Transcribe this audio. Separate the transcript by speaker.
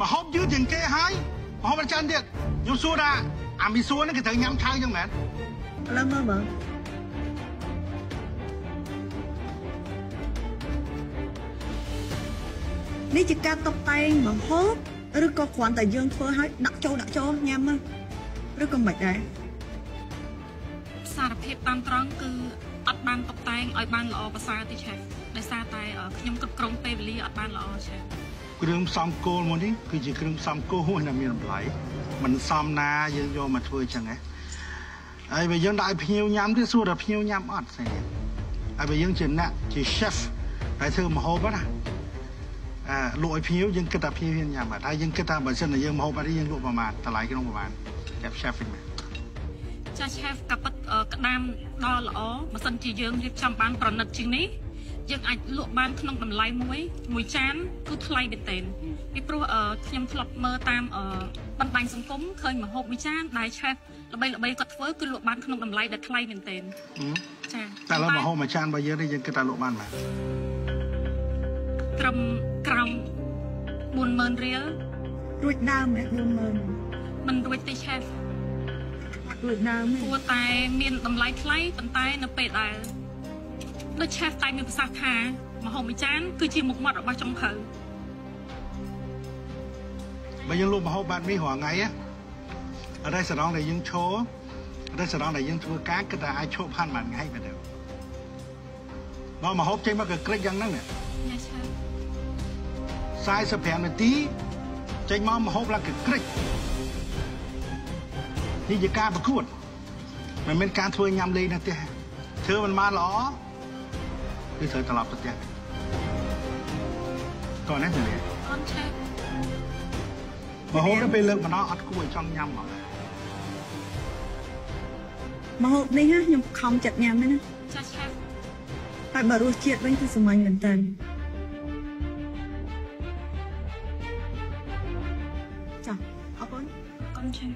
Speaker 1: មកហូបយឺតជាងគេហើយមកហូបច្រើនទៀតខ្ញុំសួរថាអាមីសួរហ្នឹងគេត្រូវញ៉ាំឆៅចឹងមែន
Speaker 2: ឥឡូវមើលមើលនេះជាការតុបតែងម្ហូបឬក៏គ្រាន់តែយើងធ្វើឲ្យដាក់ចូលដាក់ចូលញ៉ាំមកឬក៏មិនដែរ
Speaker 3: សារភាពតាមត្រង់គឺអត់បានតុបតែងឲ្យបានល្អប្រសើរទេឆេฟដោយសារតែអឺខ្ញុំគ្រប់គ្រងពេលវេលាអត់បានល្អឆេฟ
Speaker 1: គ្រឿងផ្សំគោលមកនេះគឺជាគ្រឿងផ្សំគោលមួយដែលមានតម្លៃមិនសមណាយើងយកមកធ្វើចឹងហ៎ហើយបើយើងដាក់ឲ្យភ្ញៀវញ៉ាំទៀតសួរថាភ្ញៀវញ៉ាំអត់ស្អីហើយបើយើងជាអ្នកជា chef ហើយធ្វើម្ហូបណាអឺលក់ឲ្យភ្ញៀវយើងគិតថាភ្ញៀវហ៊ានញ៉ាំអត់ហើយយើងគិតថាបើសិនតែយើងម្ហូបអត់នេះយើងលក់ប្រមាណតម្លៃក្នុងប្រមាណចាប់ chef វិញមែន
Speaker 3: ចាឆេฟកាពិតអឺក្តាមដល់ល្អបើសិនជាយើងរៀបចំបានប្រណិតជាងនេះ យើងអាចលក់បានក្នុងតម្លៃមួយមួយចានគឺថ្លៃមែនទែនពីព្រោះអឺខ្ញុំធ្លាប់មើលតាមអឺបណ្ដាញសង្គមឃើញម្ហូបមួយចានដែលឆេฟល្បីល្បីៗគាត់ធ្វើគឺលក់បានក្នុងតម្លៃដែលថ្លៃមែនទែន
Speaker 1: ហឹម
Speaker 3: ចា
Speaker 1: តែឥឡូវម្ហូបមួយចានរបស់យើងនេះយើងគិតថាលក់បានមែន
Speaker 3: ត្រឹមក្រោម40000រៀល
Speaker 2: រួចដើមហ៎40000
Speaker 3: មិនរួចទេឆេฟ
Speaker 2: រួចដើមហ៎
Speaker 3: គួរតែមានតម្លៃថ្លៃប៉ុន្តែនៅពេលដែល ដូច chef តែមានប្រសាសន៍ថាម្ហូបមួយចានគឺជាមុខមាត់របស់ចុងភៅ
Speaker 1: បើយើងលក់ម្ហូបបែបនេះរាល់ថ្ងៃណារេស្តូរ៉ង់ដែលយើងឈររេស្តូរ៉ង់ដែលយើងធ្វើការគិតថាអាចឈប់បានមួយថ្ងៃមែនទេមកម្ហូបចេញមកក៏ក្រិចយ៉ាងហ្នឹងណា
Speaker 3: ញ៉ា chef
Speaker 1: 45នាទីចេញមកម្ហូបឡើងក៏ក្រិចនេះជាការប្រកួតមិនមែនការធ្វើញ៉ាំលេងនៅផ្ទះធ្វើមិនបានល្អ គឺត្រូវត្រឡប់ទៅផ្ទះតោះណាទៅនេះ
Speaker 3: អន chef
Speaker 1: ម្ហូបទៅពេលលើកម្ដងអត់គួរឲ្យចង់ញ៉ាំហ្មង
Speaker 2: ម្ហូបនេះណាខ្ញុំខំចិត្តញ៉ាំហ្នឹងណា
Speaker 3: ចា chef
Speaker 2: តែបើរសជាតិវិញគឺសាមញ្ញមែនតើចាអរគុណ
Speaker 3: កូន chef